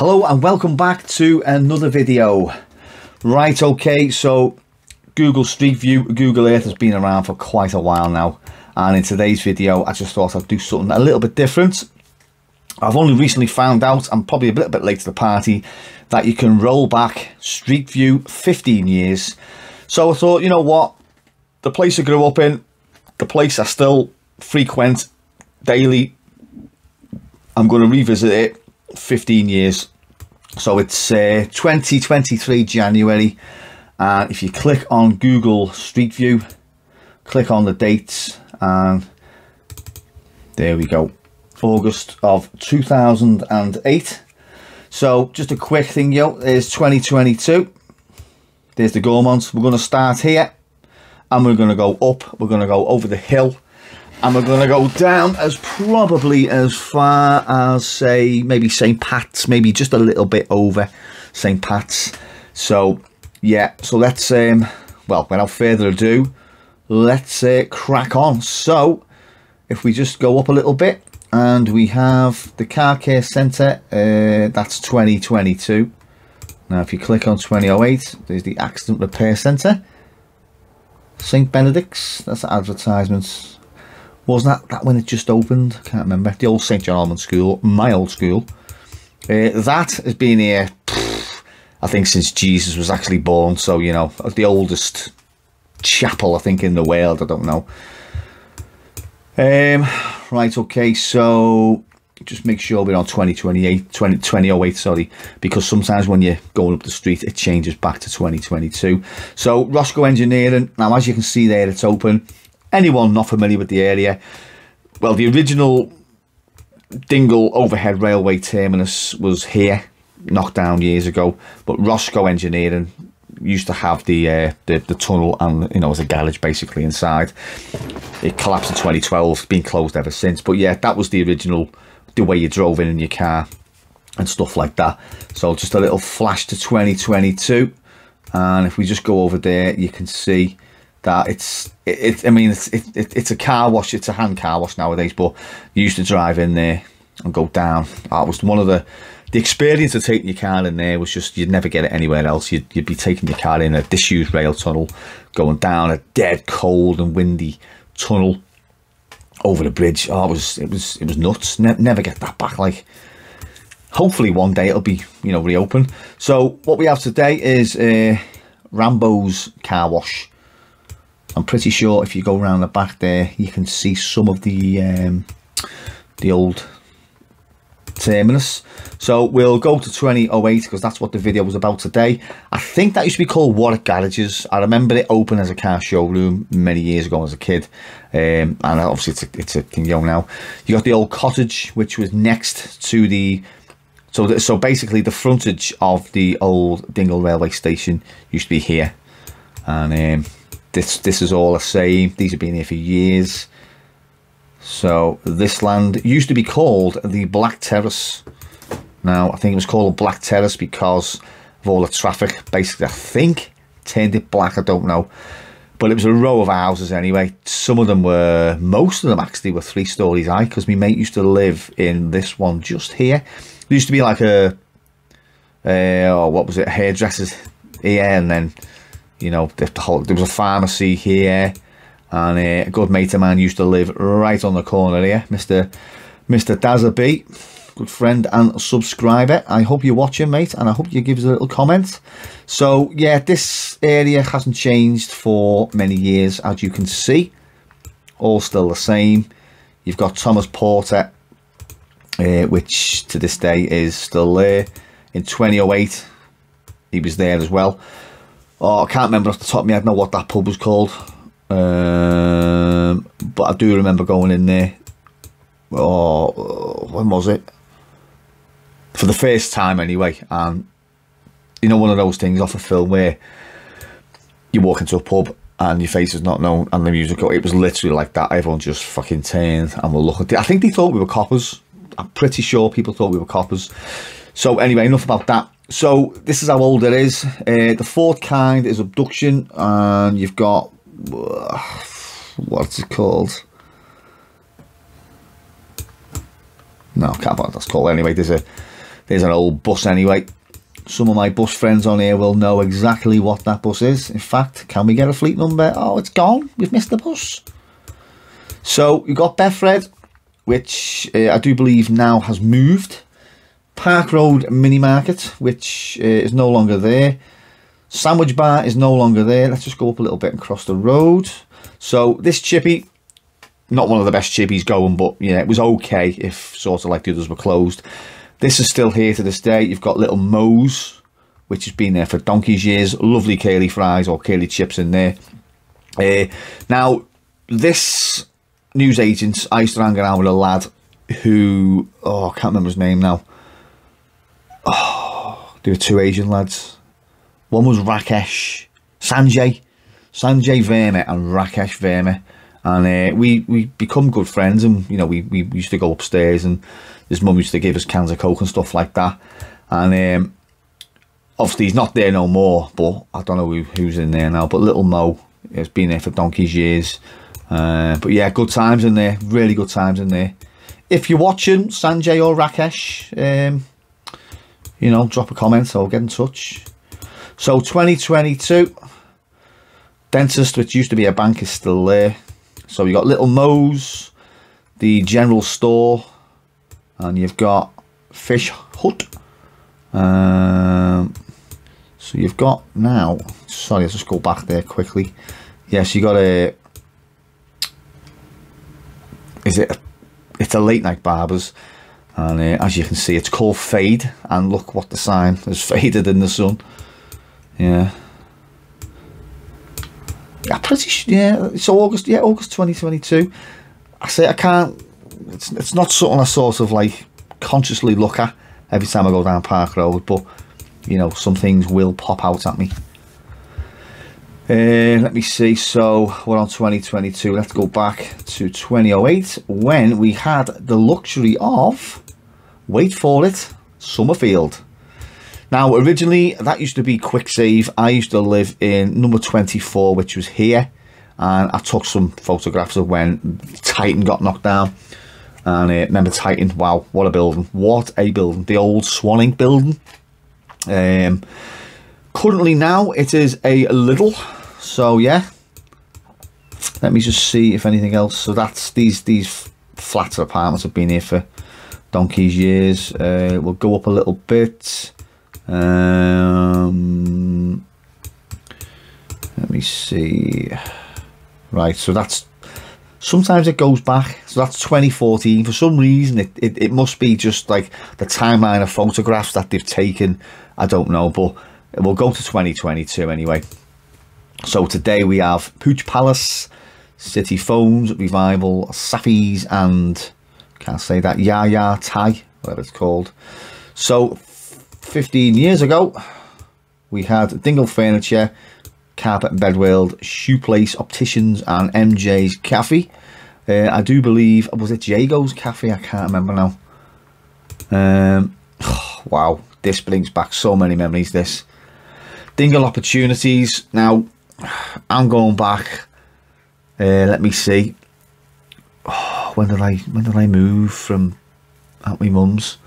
Hello and welcome back to another video. Right, okay, so Google Street View, Google Earth has been around for quite a while now. And in today's video, I just thought I'd do something a little bit different. I've only recently found out, I'm probably a little bit late to the party, that you can roll back Street View 15 years. So I thought, you know what, the place I grew up in, the place I still frequent daily, I'm going to revisit it 15 years. So it's uh, 2023 January. And if you click on Google Street View, click on the dates and there we go. August of 2008. So just a quick thing, yo, there's 2022. There's the Gaumont. We're going to start here and we're going to go up. We're going to go over the hill and we're going to go down as probably as far as say maybe St Pat's maybe just a little bit over St Pat's. So yeah so let's um well without further ado let's uh, crack on. So if we just go up a little bit and we have the car care centre uh, that's 2022 now if you click on 2008 there's the accident repair centre. St Benedict's that's advertisements wasn't that, that when it just opened? Can't remember. The old St. John Almond School, my old school. Uh, that has been here, I think, since Jesus was actually born. So, you know, the oldest chapel, I think, in the world. I don't know. Um, right, okay, so just make sure we're on 2028, 20, 2008, sorry, because sometimes when you're going up the street, it changes back to 2022. So, Roscoe Engineering, now as you can see there, it's open anyone not familiar with the area, well, the original Dingle overhead railway terminus was here, knocked down years ago, but Roscoe Engineering used to have the, uh, the the tunnel and you know as a garage basically inside. It collapsed in 2012, it's been closed ever since. But yeah, that was the original, the way you drove in in your car and stuff like that. So just a little flash to 2022, and if we just go over there, you can see that. It's it, I mean it's it, it, it's a car wash it's a hand car wash nowadays but you used to drive in there and go down. That was one of the the experience of taking your car in there was just you'd never get it anywhere else. You'd, you'd be taking your car in a disused rail tunnel going down a dead cold and windy tunnel over the bridge. Oh it was it was it was nuts. Ne never get that back. Like hopefully one day it'll be you know reopened so what we have today is uh rambo's car wash I'm pretty sure if you go around the back there you can see some of the um, the old terminus. So we'll go to 2008 because that's what the video was about today. I think that used to be called Warwick Garages. I remember it open as a car showroom many years ago as a kid. Um, and obviously it's a, it's a thing now. You got the old cottage which was next to the so the, so basically the frontage of the old Dingle railway station used to be here. And um, this this is all the same these have been here for years. So this land used to be called the Black Terrace. Now I think it was called Black Terrace because of all the traffic. Basically I think turned it black I don't know. But it was a row of houses anyway. Some of them were most of them actually were three stories high because my mate used to live in this one just here. There used to be like a uh, oh, what was it? Hairdressers here and then you know, the, whole, there was a pharmacy here, and uh, a good mate of mine used to live right on the corner here, Mr. Mr. Dazza good friend and subscriber. I hope you're watching, mate, and I hope you give us a little comment. So, yeah, this area hasn't changed for many years, as you can see. All still the same. You've got Thomas Porter, uh, which to this day is still there. In 2008, he was there as well. Oh, I can't remember off the top of my head know what that pub was called. Um, but I do remember going in there. Oh, when was it? For the first time, anyway. And you know, one of those things off a film where you walk into a pub and your face is not known and the music. It was literally like that. Everyone just fucking turned and were looking. I think they thought we were coppers. I'm pretty sure people thought we were coppers. So anyway, enough about that so this is how old it is uh, the fourth kind is abduction and you've got uh, what's it called no can't what that's called anyway there's a There's an old bus anyway. Some of my bus friends on here will know exactly what that bus is. In fact, can we get a fleet number? Oh, it's gone. We've missed the bus. So you've got Betfred, which uh, I do believe now has moved. Park Road Mini Market, which uh, is no longer there. Sandwich Bar is no longer there. Let's just go up a little bit and cross the road. So this chippy, not one of the best chippies going, but yeah, it was okay if sort of like the others were closed. This is still here to this day. You've got Little Moe's, which has been there for donkey's years. Lovely curly fries or curly chips in there. Uh, now, this news agent, I used to hang around with a lad who, oh, I can't remember his name now. Oh, there were two Asian lads. One was Rakesh, Sanjay, Sanjay Verma and Rakesh Verma. And uh, we, we become good friends and, you know, we, we used to go upstairs and his mum used to give us cans of Coke and stuff like that. And um, obviously he's not there no more, but I don't know who, who's in there now. But little Mo has been there for donkey's years. Uh, but yeah, good times in there. Really good times in there. If you're watching, Sanjay or Rakesh, um, you know, drop a comment or get in touch. So 2022, Dentist, which used to be a bank, is still there. So you got Little mo's the general store, and you've got Fish Hut. Um, so you've got now, sorry, I'll just go back there quickly. Yes, you got a is it a, it's a late night barbers and uh, as you can see it's called fade and look what the sign has faded in the sun. Yeah. Yeah pretty yeah it's august yeah august 2022 i say i can't it's, it's not something i sort of like consciously look at every time i go down park road but you know some things will pop out at me uh, let me see, so we're on 2022, let's go back to 2008 when we had the luxury of, wait for it, Somerfield. Now originally that used to be Kwik Save, I used to live in number 24 which was here and I took some photographs of when Titan got knocked down and uh, remember Titan, wow what a building, what a building, the old Swanink building. Um, currently now it is a little so yeah. Let me just see if anything else. So that's these these flatter apartments have been here for donkey's years. Uh, we'll go up a little bit. Um, let me see. Right so that's sometimes it goes back. So that's 2014 for some reason it, it, it must be just like the timeline of photographs that they've taken. I don't know but we'll go to 2022 anyway so today we have Pooch Palace, City Phones, Revival, Safis and, can't say that, Yaya Thai, whatever it's called. So 15 years ago we had Dingle Furniture, Carpet and Bed World, Shoe Place, Opticians and MJ's Cafe. Uh, I do believe, was it Jago's Cafe? I can't remember now. Um, oh, wow, this brings back so many memories, this. Dingle Opportunities. Now, I'm going back. Uh, let me see. Oh, when did I when did I move from at my mum's?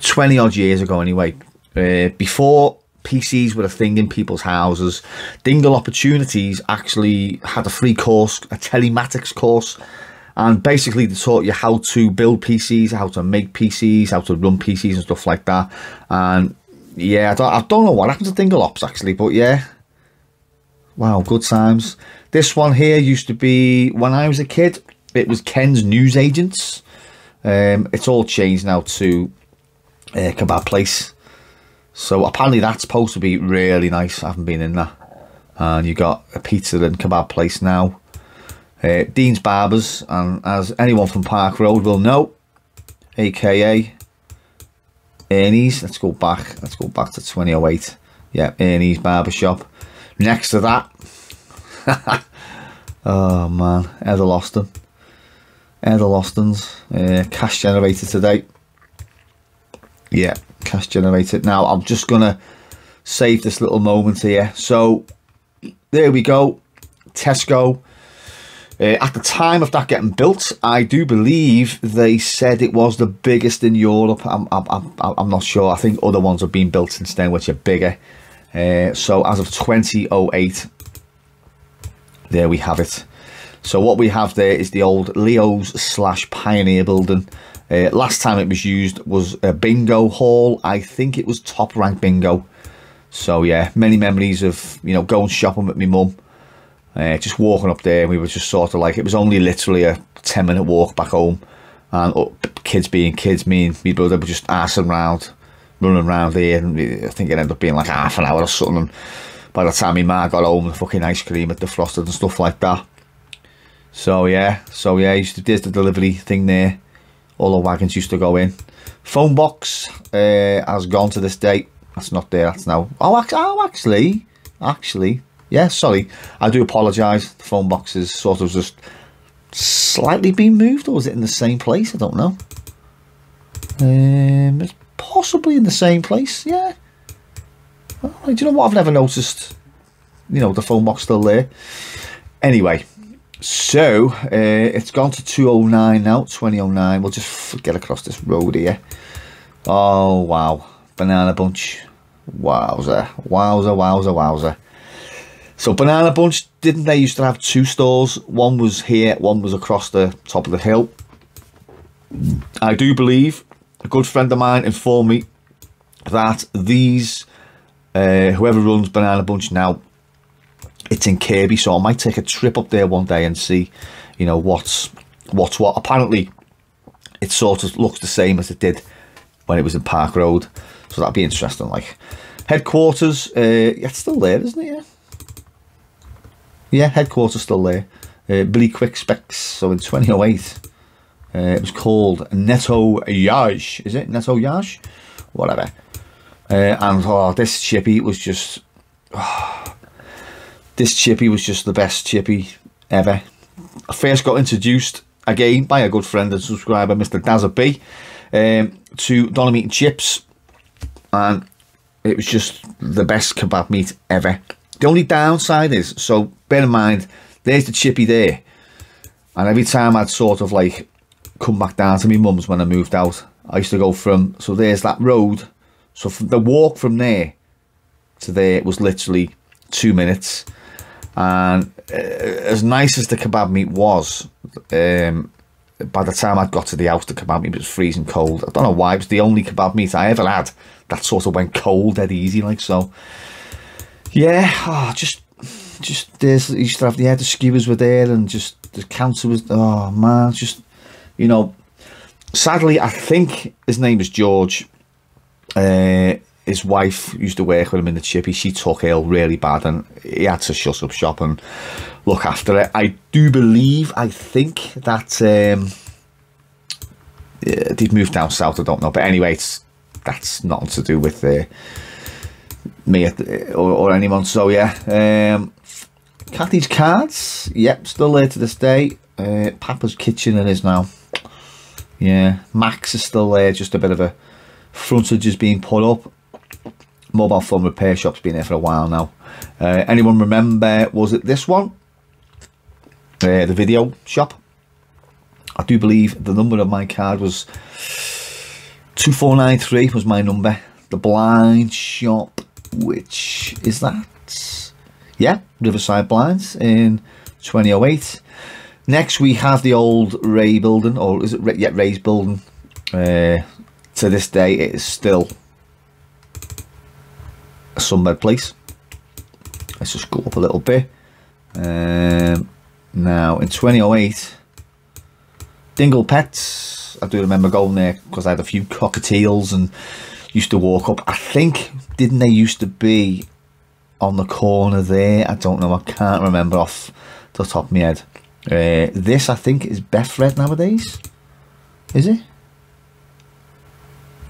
Twenty odd years ago, anyway. Uh, before PCs were a thing in people's houses, Dingle Opportunities actually had a free course, a telematics course, and basically they taught you how to build PCs, how to make PCs, how to run PCs and stuff like that. And yeah, I don't, I don't know what happened to Dingle Ops actually, but yeah, Wow, good times. This one here used to be, when I was a kid, it was Ken's News Agents. Um, it's all changed now to uh, Kebab Place. So apparently that's supposed to be really nice. I haven't been in that. And you got a pizza and kebab place now. Uh, Dean's Barbers, and as anyone from Park Road will know, aka Ernie's. Let's go back. Let's go back to 2008. Yeah, Ernie's Barbershop. Next to that, oh man, Loston. Heather Loston's uh, cash generated today. Yeah, cash generated. Now I'm just gonna save this little moment here. So there we go. Tesco. Uh, at the time of that getting built, I do believe they said it was the biggest in Europe. I'm, I'm, I'm, I'm not sure. I think other ones have been built since then, which are bigger. Uh, so as of 2008, there we have it. So what we have there is the old Leo's slash Pioneer building. Uh, last time it was used was a bingo hall. I think it was top rank bingo. So yeah, many memories of you know going shopping with my mum, uh, just walking up there. We were just sort of like it was only literally a ten minute walk back home, and kids being kids, me and my brother were just arsing around, running around there. And I think it ended up being like half an hour or something. And by the time my ma got home, the fucking ice cream at defrosted and stuff like that. So yeah, so yeah, used to, there's the delivery thing there. All the wagons used to go in. Phone box uh, has gone to this day. That's not there. That's now. Oh, actually, oh, actually, actually, yeah. Sorry, I do apologise. The phone box is sort of just slightly being moved, or is it in the same place? I don't know. Um, it's possibly in the same place. Yeah. Oh, do you know what? I've never noticed. You know, the phone box still there. Anyway, so uh, it's gone to 209 now, 2009. We'll just get across this road here. Oh wow, banana bunch. Wowzer, wowzer, wowzer, wowzer. So banana bunch, didn't they used to have two stores? One was here, one was across the top of the hill. I do believe a good friend of mine informed me that these, uh, whoever runs Banana Bunch now, it's in Kirkby, so I might take a trip up there one day and see, you know, what's what's what. Apparently, it sort of looks the same as it did when it was in Park Road, so that'd be interesting. Like headquarters, uh, it's still there, isn't it? Yeah, yeah, headquarters still there. Uh, Quick Specs. So in 2008, uh, it was called Nettoyage. Is it Nettoyage? Whatever. Uh, and oh, this chippy was just. Oh, this chippy was just the best chippy ever. I first got introduced again by a good friend and subscriber, Mr. Dazza B, um, to Doner Meat and Chips, and it was just the best kebab meat ever. The only downside is, so bear in mind, there's the chippy there, and every time I'd sort of like come back down to my mum's when I moved out, I used to go from, so there's that road, so the walk from there to there was literally two minutes and uh, as nice as the kebab meat was, um, by the time I'd got to the house, the kebab meat was freezing cold. I don't know why. It was the only kebab meat I ever had that sort of went cold dead easy, like so. Yeah, oh, just, just there's you used to have the yeah, the skewers were there, and just the counter was. Oh man, just you know. Sadly, I think his name is George. Uh, his wife used to work with him in the chippy. She took ill really bad, and he had to shut up shop and look after it. I do believe, I think that um, yeah, they've moved down south. I don't know, but anyway, it's, that's nothing to do with uh, me or, or, anyone. So yeah, um, Kathy's cards. Yep, still there to this day. Uh, Papa's kitchen it is now. Yeah, Max is still there. Just a bit of a frontage is being put up mobile phone repair shop's been there for a while now. Uh, anyone remember, was it this one? Uh, the video shop. I do believe the number of my card was 2493 was my number. The blind shop, which is that? Yeah, Riverside Blinds in 2008. Next we have the old Ray building, or is it, yeah, Ray's building. Uh, to this day it is still a sunbed place. Let's just go up a little bit. Um, now in 2008, Dingle Pets. I do remember going there because I had a few cockatiels and used to walk up. I think didn't they used to be on the corner there? I don't know. I can't remember off the top of my head. Uh, this I think is Betfred nowadays. Is it?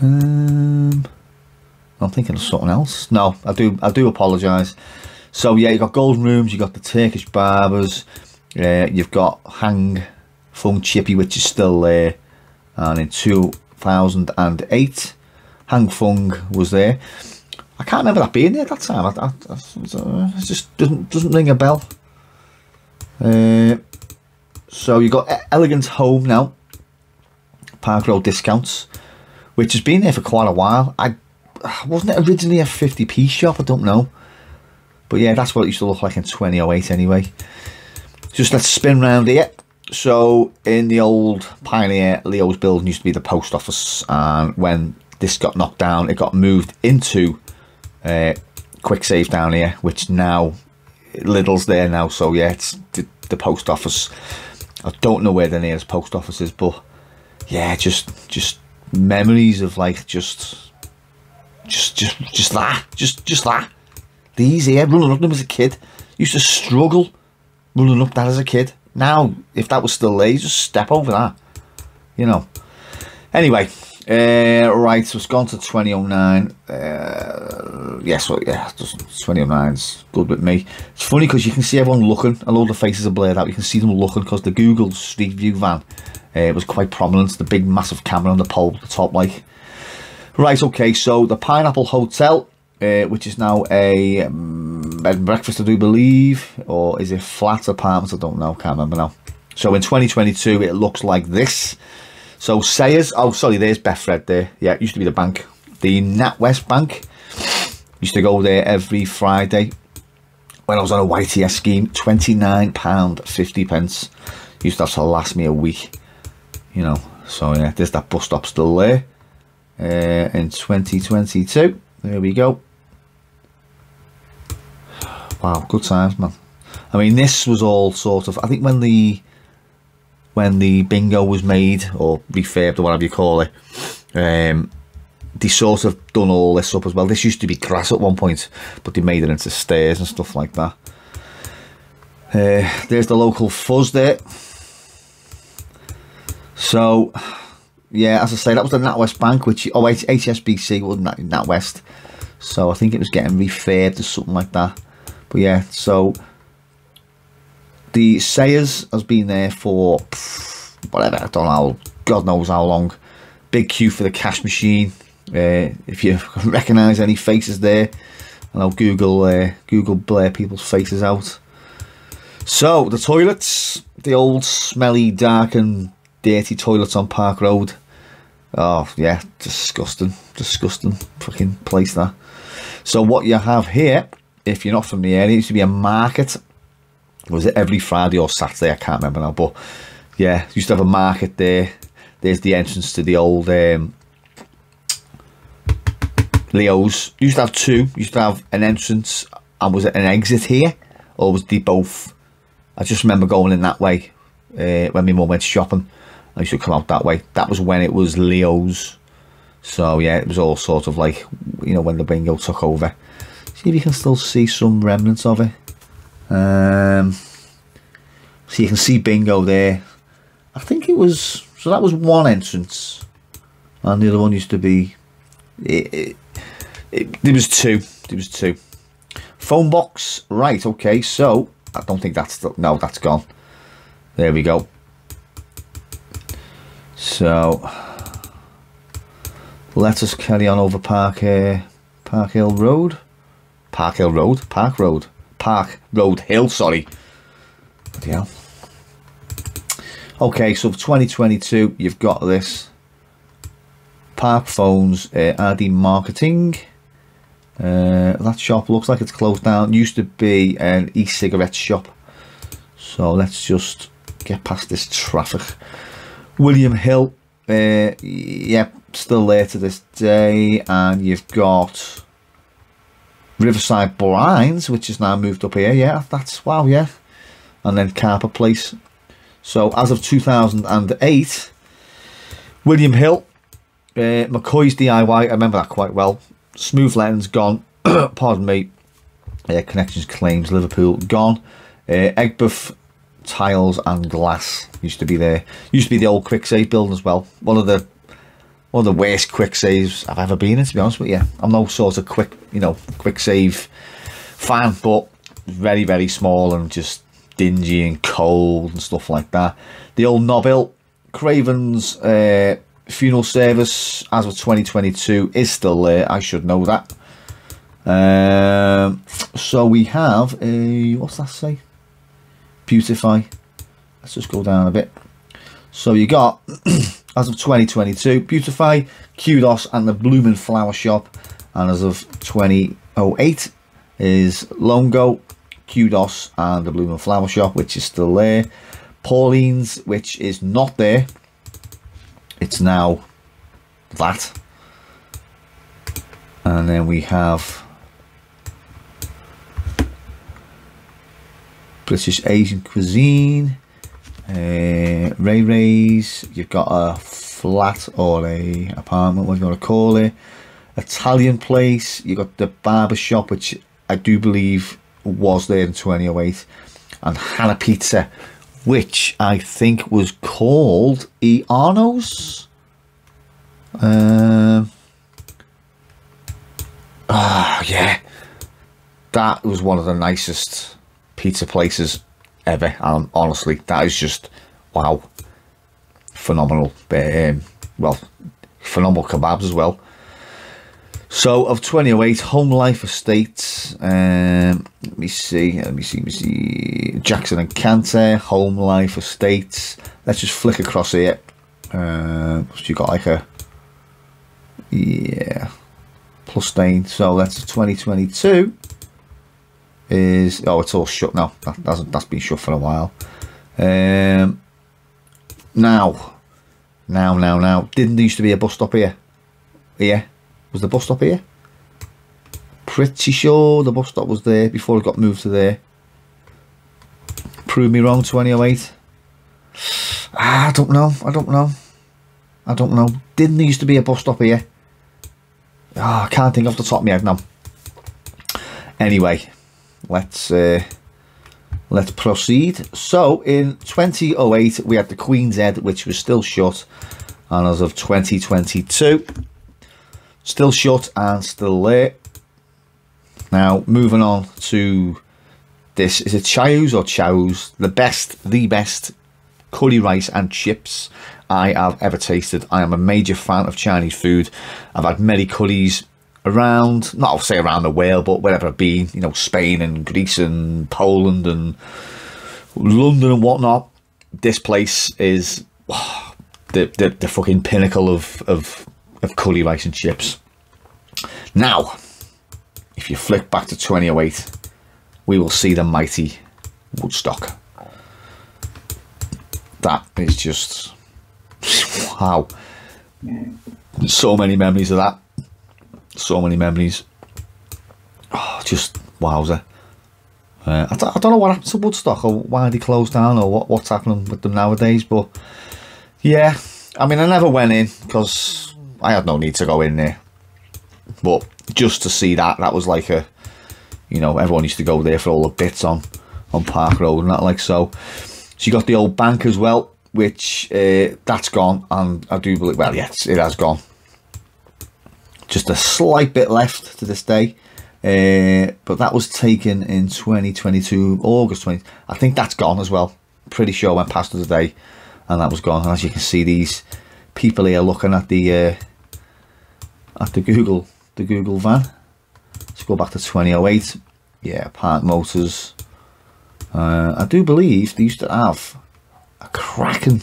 Um, I'm thinking of something else. No, I do I do apologise. So yeah, you got Golden Rooms, you got the Turkish Barbers, uh, you've got Hang Fung Chippy, which is still there, and in 2008, Hang Fung was there. I can't remember that being there at that time. I, I, I, it just doesn't doesn't ring a bell. Uh, So you've got Elegant Home now, Park Road discounts, which has been there for quite a while. I wasn't it originally a 50p shop, I don't know. But yeah, that's what it used to look like in 2008 anyway. Just let's spin round here. So in the old Pioneer, Leo's building used to be the post office and when this got knocked down, it got moved into uh, Kwik Save down here, which now Lidl's there now. So yeah, it's the, the post office. I don't know where the nearest post office is, but yeah, just just memories of like just just just just that, just just that. These here running up them as a kid used to struggle running up that as a kid. Now, if that was still there, you just step over that, you know. Anyway, uh, right, so it's gone to 2009. Uh, yes, yeah, 2009 is good with me. It's funny because you can see everyone looking. A load of faces are blurred out. You can see them looking because the Google Street View van uh, was quite prominent. The big, massive camera on the pole, at the top, like. Right, okay, so the Pineapple Hotel, uh, which is now a um, bed and breakfast, I do believe, or is it flat apartments? I don't know, can't remember now. So in 2022, it looks like this. So Sayers, oh sorry, there's Betfred there. Yeah, it used to be the bank. The NatWest Bank. Used to go there every Friday when I was on a YTS scheme. £29.50 pence. Used to have to last me a week. You know, so yeah, there's that bus stop still there. Uh, in 2022. There we go. Wow, good times, man. I mean, this was all sort of. I think when the when the bingo was made or refurbed or whatever you call it, um, they sort of done all this up as well. This used to be grass at one point, but they made it into stairs and stuff like that. Uh, there's the local fuzz there. So, yeah, as I say, that was the NatWest Bank, which oh, HSBC wasn't that NatWest. So I think it was getting refurbed or something like that. But yeah, so the Sayers has been there for whatever, I don't know, God knows how long. Big queue for the cash machine. Uh, if you recognise any faces there, I'll Google uh, Google blur people's faces out. So the toilets, the old smelly, dark and dirty toilets on Park Road. Oh yeah, disgusting, disgusting fucking place that. So what you have here, if you're not from the area, used to be a market was it every Friday or Saturday? I can't remember now, but yeah, used to have a market there. There's the entrance to the old um, Leo's. Used to have two. Used to have an entrance and was it an exit here, or was they both? I just remember going in that way uh, when my mum went shopping. I used to come out that way. That was when it was Leo's. So yeah, it was all sort of like you know when the bingo took over. See if you can still see some remnants of it. Um, so you can see bingo there. I think it was, so that was one entrance. And the other one used to be, it, it, it, there was two, there was two. Phone box, right, okay, so, I don't think that's, no, that's gone. There we go. So, let us carry on over Park, uh, Park Hill Road. Park Hill Road? Park Road. Park Road Hill, sorry. Yeah. Okay, so for 2022, you've got this. Park Phones, uh, Marketing. Uh, that shop looks like it's closed down. Used to be an e-cigarette shop. So let's just get past this traffic. William Hill, uh, yeah, still there to this day. And you've got Riverside Blinds, which is now moved up here. Yeah, that's wow, yeah. And then Carper Place. So as of 2008, William Hill, uh, McCoy's DIY, I remember that quite well. Smooth Lens gone, pardon me. Uh, Connections Claims Liverpool gone. Uh, Egbuff tiles and glass used to be there. Used to be the old Kwik Save building as well. One of the one of the worst Kwik Saves I've ever been in, to be honest with you. I'm no sort of quick, you know, Kwik Save fan, but very, very small and just dingy and cold and stuff like that. The old Nobile, Craven's uh, funeral service as of 2022 is still there. I should know that. Um, so we have a, what's that say? Beautify. let's just go down a bit. So you got, as of 2022, Beautify, Kudos and the Blooming Flower Shop. And as of 2008 is Longo, Kudos and the Blooming Flower Shop, which is still there. Pauline's, which is not there. It's now that. And then we have British Asian cuisine. Uh, Ray Ray's, you've got a flat or a apartment, what you want to call it. Italian place, you've got the barber shop, which I do believe was there in 2008, and Hannah Pizza, which I think was called E Arno's. Um, ah, yeah, that was one of the nicest pizza places ever. And honestly, that is just wow, phenomenal. Um, well, phenomenal kebabs as well. So of 2008, Home Life Estates. Um, let me see. Let me see. Let me see. Jackson and Cantor. Home Life Estates. Let's just flick across here. Uh, so you got like a yeah plus stain. So that's 2022 is oh it's all shut now. That, that's, that's been shut for a while. Um now now now now didn't there used to be a bus stop here. Here? Was the bus stop here? Pretty sure the bus stop was there before it got moved to there. Prove me wrong 2008 ah, I don't know I don't know. I don't know. Didn't there used to be a bus stop here. Oh, I can't think off the top of my head now. Anyway let's uh, let's proceed. So in 2008 we had the Queen's Head which was still shut and as of 2022 still shut and still there. Now moving on to this is it Chow's or Chow's the best the best curry rice and chips I have ever tasted. I am a major fan of Chinese food. I've had many curries around, not I'll say around the world, but wherever I've been, you know, Spain and Greece and Poland and London and whatnot, this place is oh, the, the, the fucking pinnacle of, of, of curry rice and chips. Now, if you flick back to 2008, we will see the mighty Woodstock. That is just, wow. So many memories of that so many memories. Oh, just wowzer. Uh, I, don't, I don't know what happened to Woodstock or why they closed down or what, what's happening with them nowadays, but yeah, I mean, I never went in because I had no need to go in there. But just to see that, that was like a, you know, everyone used to go there for all the bits on, on Park Road and that like so. You got the old bank as well, which uh, that's gone, and I do believe, well, yes, it has gone just a slight bit left to this day. Uh, but that was taken in 2022, August 20. I think that's gone as well. Pretty sure went past the day and that was gone. And as you can see, these people here looking at the uh, at the Google the Google van. Let's go back to 2008. Yeah, Park Motors. Uh, I do believe they used to have a Kraken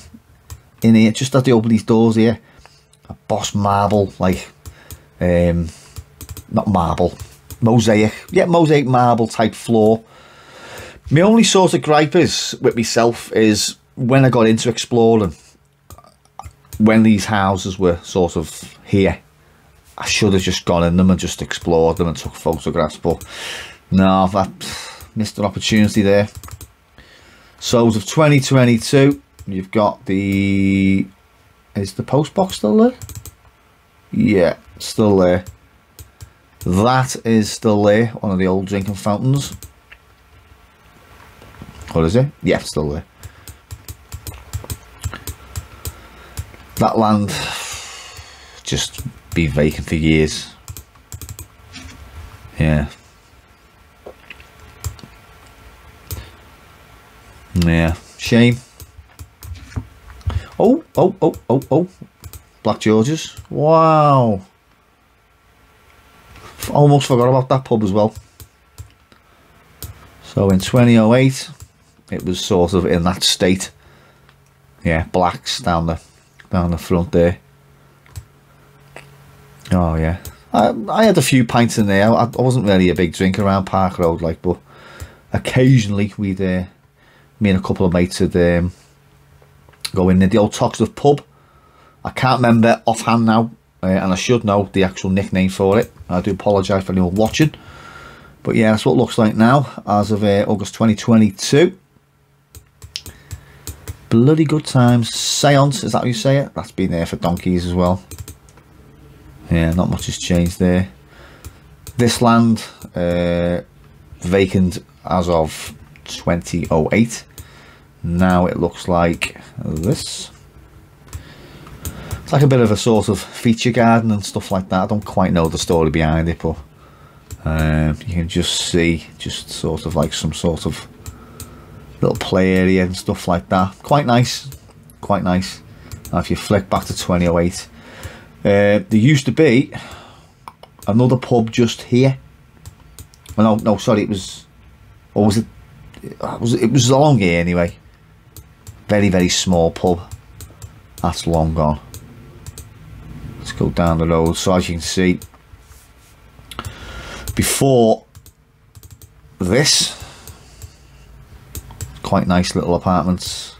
in here, just as they open these doors here. A Boss Marble, like um, not marble, mosaic, yeah, mosaic marble type floor. My only sort of gripe is with myself is when I got into exploring, when these houses were sort of here, I should have just gone in them and just explored them and took photographs, but no, I've missed an opportunity there. So of 2022, you've got the, is the post box still there? Yeah, still there. That is still there, one of the old drinking fountains. What is it? Yeah, still there. That land just be vacant for years. Yeah. Yeah, shame. Oh, oh, oh, oh, oh. Black George's. Wow almost forgot about that pub as well. So in 2008, it was sort of in that state. yeah, blacks down the down the front there. Oh yeah, I, I had a few pints in there. I, I wasn't really a big drinker around Park Road, like, but occasionally we'd uh, me and a couple of mates would um, go in there. The old Toxteth pub. I can't remember offhand now, uh, and I should know the actual nickname for it. I do apologise for anyone watching. But yeah, that's what it looks like now as of uh, August 2022. Bloody good times. Seance, is that how you say it? That's been there for donkeys as well. Yeah, not much has changed there. This land, uh, vacant as of 2008. Now it looks like this. It's like a bit of a sort of feature garden and stuff like that. I don't quite know the story behind it, but um, you can just see just sort of like some sort of little play area and stuff like that. Quite nice. Quite nice. Now if you flick back to 2008 uh, there used to be another pub just here. Well, no no sorry it was or was it it was it was along here anyway. Very very small pub. That's long gone let's down the road so as you can see. Before this quite nice little apartments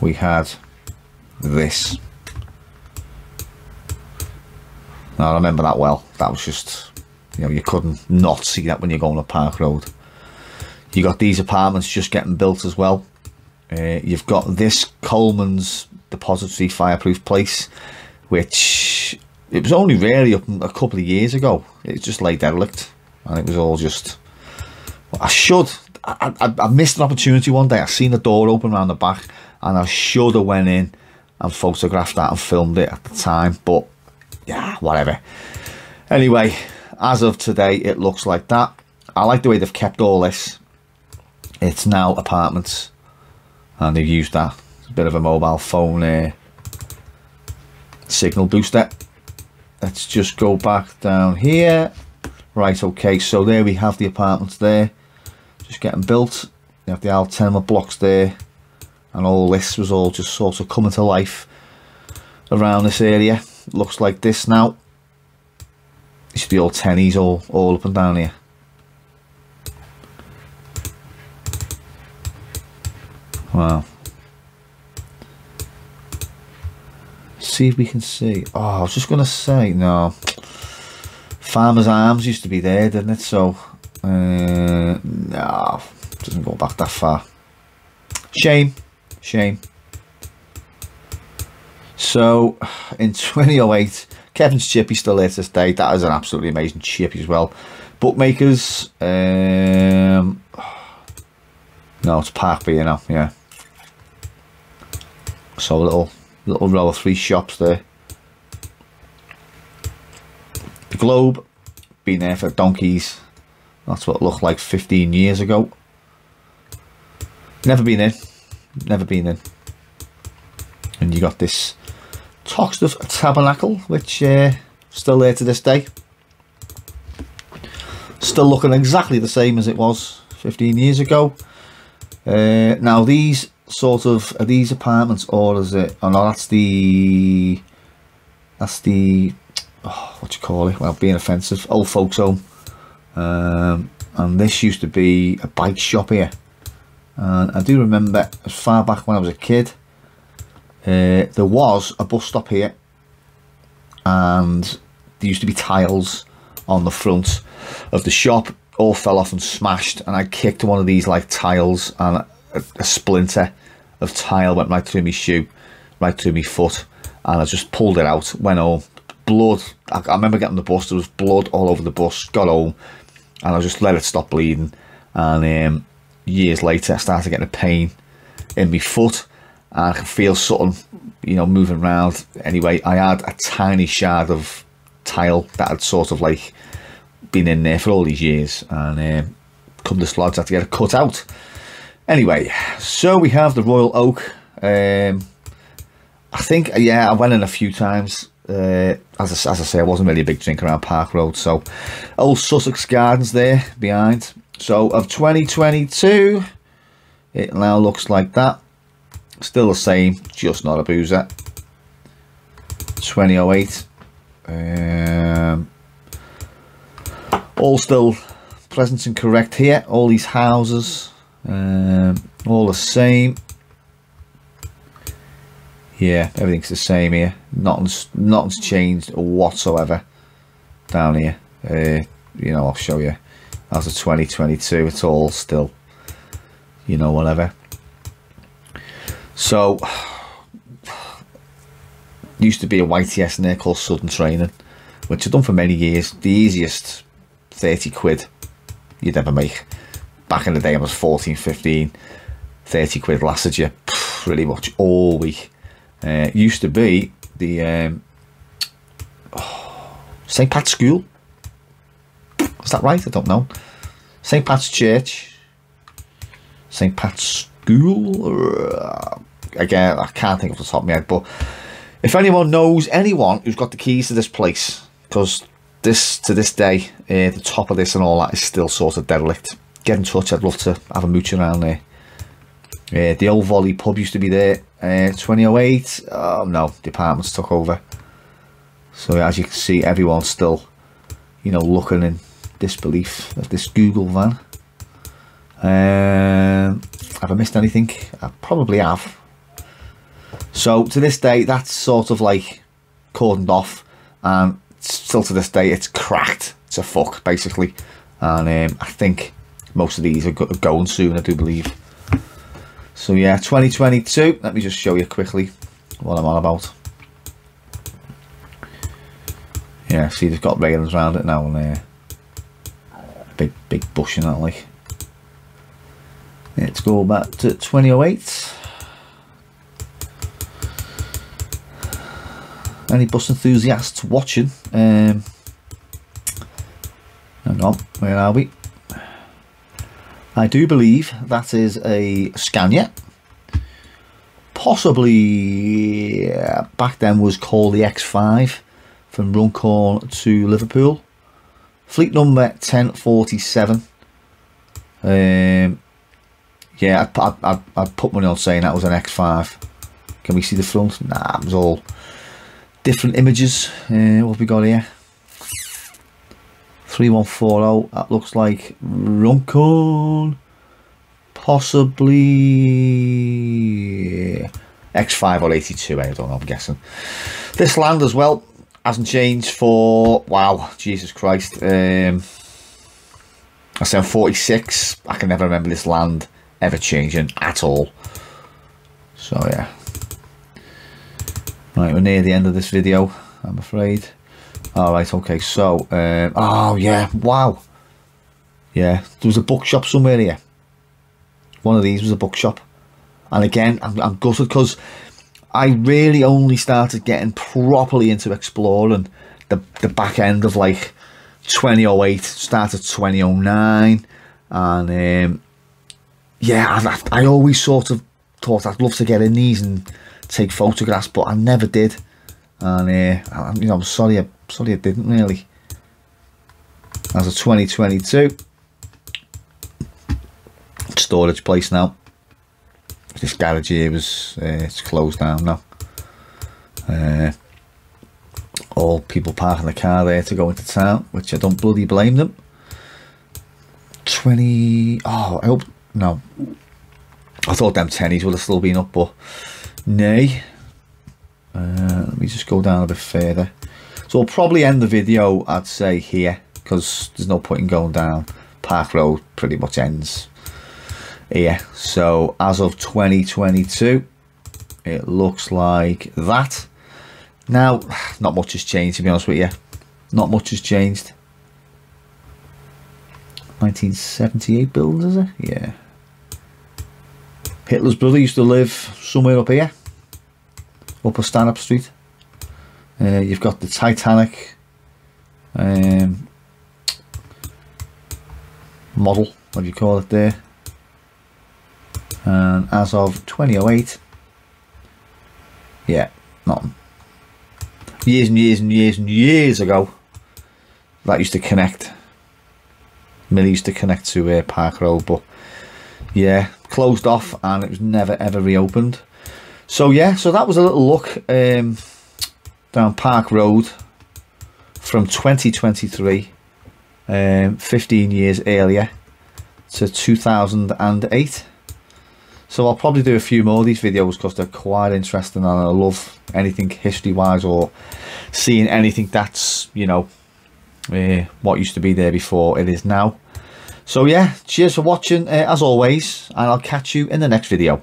we had this. Now, I remember that well. That was just you know you couldn't not see that when you're going up Park Road. You got these apartments just getting built as well. Uh, you've got this Coleman's depository fireproof place which it was only really up a couple of years ago. It just lay derelict and it was all just I should I, I, I, missed an opportunity one day. I seen the door open around the back and I should have went in and photographed that and filmed it at the time but yeah whatever. Anyway as of today it looks like that. I like the way they've kept all this. It's now apartments and they've used that bit of a mobile phone uh, signal booster. Let's just go back down here. Right okay so there we have the apartments there. Just getting built. You have the old blocks there. And all this was all just sort of coming to life around this area. Looks like this now. It should be all tennies all all up and down here. Wow see if we can see. Oh I was just gonna say no. Farmer's Arms used to be there didn't it? So uh, no doesn't go back that far. Shame shame. So in 2008 Kevin's chip is still there to stay that is an absolutely amazing chip as well. Bookmakers um no it's park B now yeah. So little little row of three shops there. The globe been there for donkeys that's what it looked like 15 years ago. Never been in never been in. And you got this Toxteth Tabernacle which uh, still there to this day. Still looking exactly the same as it was 15 years ago. Uh, now these sort of are these apartments or is it oh no that's the that's the oh, what do you call it? Well being offensive old folks home. Um, and this used to be a bike shop here. And I do remember as far back when I was a kid uh, there was a bus stop here and there used to be tiles on the front of the shop all fell off and smashed and I kicked one of these like tiles and a, a splinter of tile went right through my shoe, right through my foot, and I just pulled it out, went home. Blood, I, I remember getting the bus, there was blood all over the bus, got home, and I just let it stop bleeding. And um, years later, I started getting a pain in my foot, and I could feel something, you know, moving around. Anyway, I had a tiny shard of tile that had sort of like been in there for all these years, and um, come to slots, I had to get it cut out. Anyway, so we have the Royal Oak. Um, I think, yeah, I went in a few times. Uh, as, I, as I say, I wasn't really a big drinker around Park Road. So, old Sussex Gardens there behind. So, of 2022, it now looks like that. Still the same, just not a boozer. 2008. Um, all still present and correct here. All these houses, um, all the same. Yeah, everything's the same here. Nothing's nothing's changed whatsoever down here. Uh, you know, I'll show you. As of 2022, it's all still, you know, whatever. So, used to be a YTS in there called Sudden Training, which I've done for many years. The easiest 30 quid you'd ever make. Back in the day, I was 14, 15, 30 quid lasted you pretty much all week. Uh, used to be the um, oh, St. Pat's School. Is that right? I don't know. St. Pat's Church. St. Pat's School. Again, I can't think of the top of my head, but if anyone knows anyone who's got the keys to this place, because this to this day, uh, the top of this and all that is still sort of derelict. Get in touch. I'd love to have a mooch around there. Uh, the old Volley pub used to be there. Uh, 2008. Oh no, departments took over. So as you can see, everyone's still, you know, looking in disbelief at this Google van. Um, have I missed anything? I probably have. So to this day, that's sort of like cordoned off, and still to this day, it's cracked. A fuck basically, and um, I think most of these are going soon. I do believe. So yeah, 2022. Let me just show you quickly what I'm on about. Yeah, see they've got railings around it now and there. Big, big bush in that like. Let's go back to 2008. Any bus enthusiasts watching? Um, hang on, where are we? I do believe that is a Scania. Possibly back then was called the X5 from Runcorn to Liverpool. Fleet number 1047. Um, yeah, I'd, I'd, I'd, put money on saying that was an X5. Can we see the front? Nah, it was all different images. Uh, what have we got here? 3140, that looks like Runcorn. Possibly X5 or 82, I don't know, I'm guessing. This land as well hasn't changed for, wow, Jesus Christ. Um, I said 46, I can never remember this land ever changing at all. So yeah. Right, we're near the end of this video, I'm afraid. Alright, okay, so, um, oh yeah, wow. Yeah, there was a bookshop somewhere here. One of these was a bookshop. And again, I'm, I'm gutted because I really only started getting properly into exploring the, the back end of like 2008, started 2009. And um, yeah, I, I always sort of thought I'd love to get in these and take photographs, but I never did. And uh, I, you know, I'm sorry, I, sorry I didn't really. As a 2022 storage place now. This garage here was uh, it's closed down now. Uh, all people parking the car there to go into town, which I don't bloody blame them. 20 oh I hope no I thought them tennies would have still been up but nay uh, let me just go down a bit further. So I'll probably end the video I'd say here because there's no point in going down. Park Road pretty much ends here. So as of 2022 it looks like that. Now not much has changed to be honest with you. Not much has changed. 1978 build is it? Yeah. Hitler's brother used to live somewhere up here Upper Stanhope Street. Uh, you've got the Titanic. Um, model what do you call it there? And as of 2008 yeah not years and years and years and years ago that used to connect. Millie used to connect to uh, Park Road but yeah closed off and it was never ever reopened so yeah so that was a little look um, down park road from 2023 um, 15 years earlier to 2008 so I'll probably do a few more of these videos because they're quite interesting and I love anything history wise or seeing anything that's you know uh, what used to be there before it is now. So yeah cheers for watching uh, as always and I'll catch you in the next video